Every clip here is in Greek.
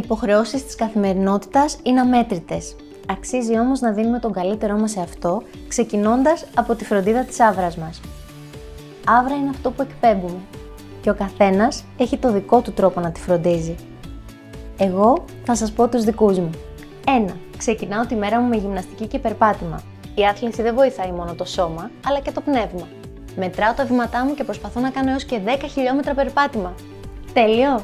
υποχρεώσεις της καθημερινότητας είναι αμέτρητες. Αξίζει όμως να δίνουμε τον καλύτερό μας σε αυτό, ξεκινώντας από τη φροντίδα της άβρας μας. Άβρα είναι αυτό που εκπέμπουμε και ο καθένας έχει το δικό του τρόπο να τη φροντίζει. Εγώ θα σας πω τους δικούς μου. 1. Ξεκινάω τη μέρα μου με γυμναστική και περπάτημα. Η άθληση δεν βοηθάει μόνο το σώμα, αλλά και το πνεύμα. Μετράω τα βήματά μου και προσπαθώ να κάνω έως και 10 χιλιόμετρα περπάτημα. Τέλειο!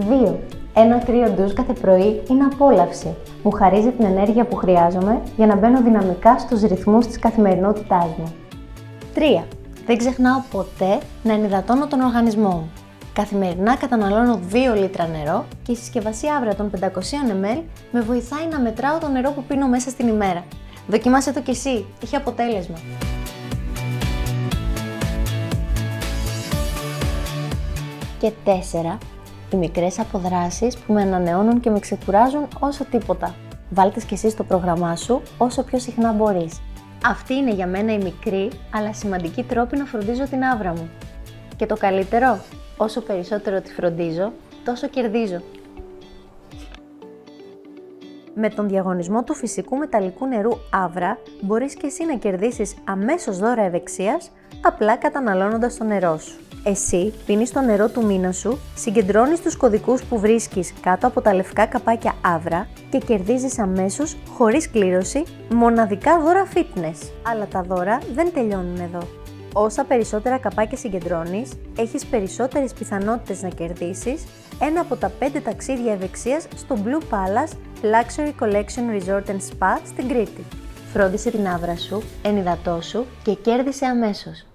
2. Ένα κρύο ντουζ κάθε πρωί είναι απόλαυση. Μου χαρίζει την ενέργεια που χρειάζομαι για να μπαίνω δυναμικά στους ρυθμούς της καθημερινότητάς μου. 3. Δεν ξεχνάω ποτέ να ενυδατώνω τον οργανισμό μου. Καθημερινά καταναλώνω 2 λίτρα νερό και η συσκευασία άβρα των 500 ml με βοηθάει να μετράω το νερό που πίνω μέσα στην ημέρα. Δοκιμάσε το κι εσύ, έχει αποτέλεσμα. Και 4. Οι μικρές αποδράσεις που με ανανεώνουν και με ξεκουράζουν όσο τίποτα. Βάλτε και εσύ στο πρόγραμμά σου όσο πιο συχνά μπορείς. Αυτή είναι για μένα η μικρή αλλά σημαντική τρόπη να φροντίζω την άβρα μου. Και το καλύτερο, όσο περισσότερο τη φροντίζω, τόσο κερδίζω. Με τον διαγωνισμό του φυσικού μεταλλικού νερού Άβρα μπορείς και εσύ να κερδίσεις αμέσως δώρα ευεξίας απλά καταναλώνοντας το νερό σου. Εσύ πίνεις το νερό του μήνα σου, συγκεντρώνεις τους κωδικούς που βρίσκεις κάτω από τα λευκά καπάκια Άβρα και κερδίζεις αμέσως, χωρίς κλήρωση, μοναδικά δώρα fitness. Αλλά τα δώρα δεν τελειώνουν εδώ. Όσα περισσότερα καπάκια συγκεντρώνεις, έχεις περισσότερες πιθανότητες να κερδίσεις ένα από τα 5 ταξίδια ευεξίας στο Blue Palace Luxury Collection Resort and Spa στην Κρήτη. Φρόντισε την άβρα σου, ενυδατώσου και κέρδισε αμέσως.